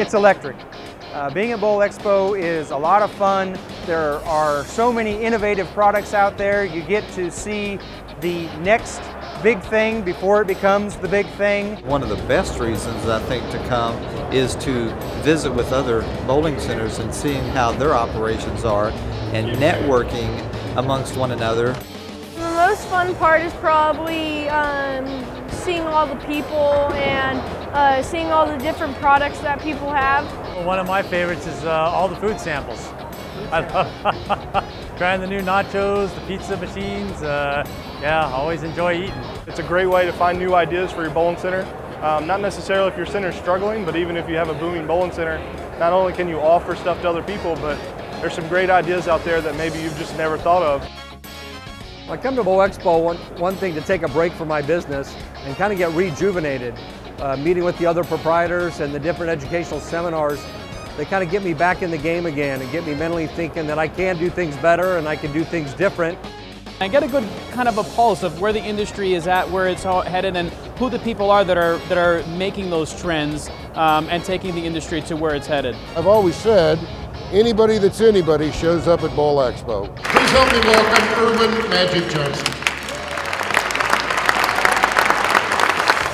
It's electric. Uh, being at Bowl Expo is a lot of fun. There are so many innovative products out there. You get to see the next big thing before it becomes the big thing. One of the best reasons I think to come is to visit with other bowling centers and seeing how their operations are and networking amongst one another. The most fun part is probably um, seeing all the people and uh, seeing all the different products that people have. One of my favorites is uh, all the food samples. I love trying the new nachos, the pizza machines. Uh, yeah, always enjoy eating. It's a great way to find new ideas for your bowling center. Um, not necessarily if your center's struggling, but even if you have a booming bowling center, not only can you offer stuff to other people, but there's some great ideas out there that maybe you've just never thought of. I come to Bowl Expo, one, one thing to take a break from my business and kind of get rejuvenated. Uh, meeting with the other proprietors and the different educational seminars, they kind of get me back in the game again and get me mentally thinking that I can do things better and I can do things different. I get a good kind of a pulse of where the industry is at, where it's headed, and who the people are that are that are making those trends um, and taking the industry to where it's headed. I've always said, anybody that's anybody shows up at Bowl Expo. Please help me welcome Earvin Magic Johnson.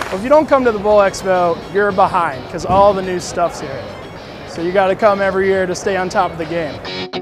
Well, if you don't come to the Bowl Expo, you're behind because all the new stuff's here. So you got to come every year to stay on top of the game.